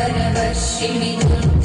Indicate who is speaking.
Speaker 1: Sarva Shivituru